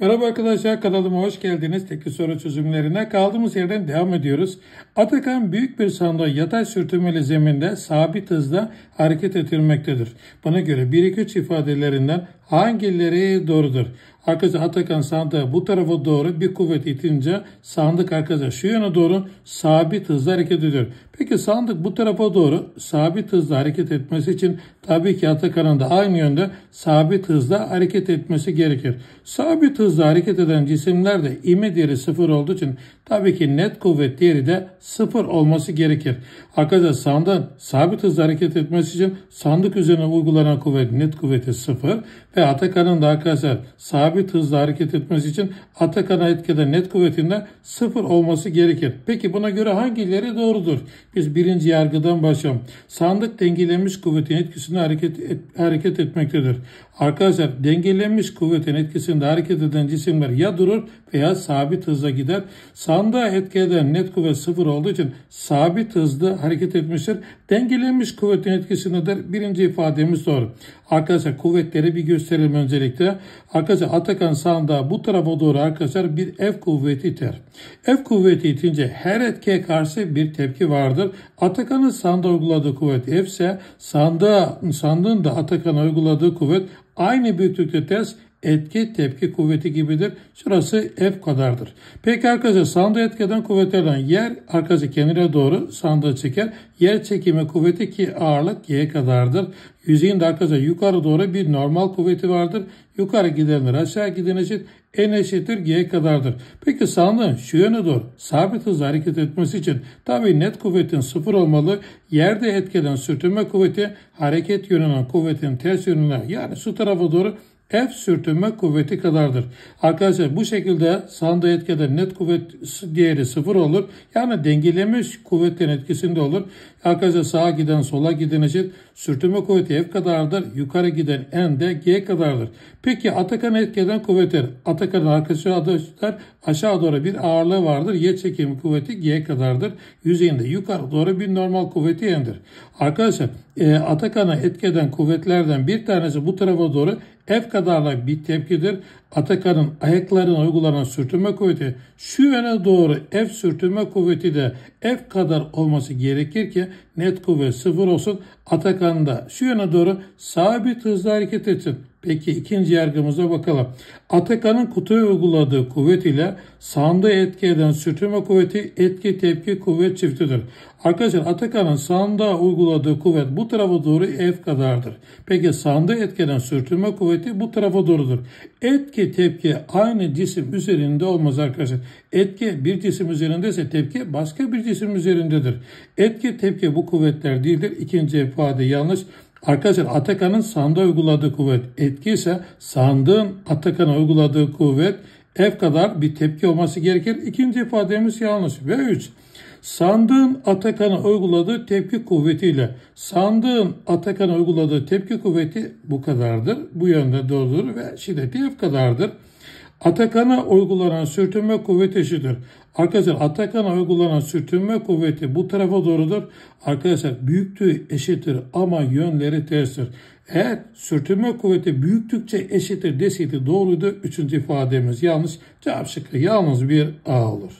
Merhaba arkadaşlar kanalıma hoş geldiniz. Tekli soru çözümlerine kaldığımız yerden devam ediyoruz. Atakan büyük bir sanda yatay sürtünmeli zeminde sabit hızla hareket ettirmektedir. Buna göre 1-2-3 ifadelerinden hangileri doğrudur? Arkadaşlar Atakan sandığı bu tarafa doğru bir kuvvet itince sandık arkadaşlar şu yana doğru sabit hızla hareket ediyor. Peki sandık bu tarafa doğru sabit hızla hareket etmesi için tabii ki Atakan'ın da aynı yönde sabit hızla hareket etmesi gerekir. Sabit hızla hareket eden cisimlerde ivme değeri sıfır olduğu için tabii ki net kuvvet değeri de sıfır olması gerekir. Arkadaşlar sandığın sabit hızla hareket etmesi için sandık üzerine uygulanan kuvvet net kuvveti sıfır ve Atakan'ın da arkadaşlar sabit hızla hareket etmesi için Atakan'a etkeden net kuvvetinde sıfır olması gerekir. Peki buna göre hangileri doğrudur? Biz birinci yargıdan başlayalım. Sandık dengelenmiş kuvvetin etkisinde hareket, et, hareket etmektedir. Arkadaşlar dengelenmiş kuvvetin etkisinde hareket eden cisimler ya durur veya sabit hızla gider. Sandığa etki eden net kuvvet sıfır olduğu için sabit hızlı hareket etmiştir. Dengelenmiş kuvvetin etkisindedir. Birinci ifademiz doğru. Arkadaşlar kuvvetleri bir gösterelim öncelikle. Arkadaşlar Atakan sandığa bu tarafa doğru arkadaşlar bir F kuvveti iter. F kuvveti itince her etkiye karşı bir tepki vardır. Atakan'ın sandığa uyguladığı kuvvet F ise sandığa, sandığın da Atakan'a uyguladığı kuvvet aynı büyüklükte ters etki tepki kuvveti gibidir. Şurası F kadardır. Peki arkadaşlar sandığı etkeden kuvvetlerden yer arkadaşlar kendine doğru sandığı çeker. Yer çekimi kuvveti ki ağırlık G kadardır. Yüzeyin de arkadaşlar yukarı doğru bir normal kuvveti vardır. Yukarı gidenler aşağı giden eşit n eşittir g kadardır. Peki sandığın şu yöne doğru sabit hızla hareket etmesi için tabi net kuvvetin sıfır olmalı. Yerde etkeden sürtünme kuvveti hareket yönünden kuvvetin ters yönüne yani şu tarafa doğru F sürtünme kuvveti kadardır. Arkadaşlar bu şekilde sandığı etkide net kuvvet değeri sıfır olur. Yani dengelemiş kuvvetin etkisinde olur. Arkadaşlar sağa giden sola giden eşit sürtünme kuvveti F kadardır. Yukarı giden N de G kadardır. Peki Atakan etkeden kuvvetler. Atakan'ın arkadaşlar aşağı doğru bir ağırlığı vardır. Yer çekimi kuvveti G kadardır. Yüzeyinde yukarı doğru bir normal kuvveti N'dir. Arkadaşlar e, Atakan'a etkeden kuvvetlerden bir tanesi bu tarafa doğru F kadarla bir tepkidir. Atakan'ın ayaklarına uygulanan sürtünme kuvveti şu yöne doğru F sürtünme kuvveti de F kadar olması gerekir ki net kuvvet sıfır olsun. Atakan da şu yöne doğru sabit hızla hareket etsin. Peki ikinci yargımıza bakalım. Atakan'ın kutuya uyguladığı kuvvet ile sağında etki eden sürtünme kuvveti etki tepki kuvvet çiftidir. Arkadaşlar Atakan'ın sağında uyguladığı kuvvet bu tarafa doğru F kadardır. Peki sağında etki eden sürtünme kuvveti bu tarafa doğrudur. Etki tepki aynı cisim üzerinde olmaz arkadaşlar. Etki bir cisim üzerinde ise tepki başka bir cisim üzerindedir. Etki tepki bu kuvvetler değildir. İkinci ifade yanlış. Arkadaşlar Atakan'ın sandığa uyguladığı kuvvet etki ise sandığın Atakan'a uyguladığı kuvvet F kadar bir tepki olması gerekir. İkinci ifademiz yanlış. Ve 3. Sandığın Atakan'a uyguladığı tepki kuvvetiyle sandığın Atakan'a uyguladığı tepki kuvveti bu kadardır. Bu yönde doğrudur ve şiddeti F kadardır. Atakan'a uygulanan sürtünme kuvveti eşittir. Arkadaşlar Atakan'a uygulanan sürtünme kuvveti bu tarafa doğrudur. Arkadaşlar büyüklüğü eşittir ama yönleri terstir. Eğer sürtünme kuvveti büyüklükçe eşittir deseydi doğruydu. Üçüncü ifademiz yanlış. Cevap şıkkı yalnız bir A olur.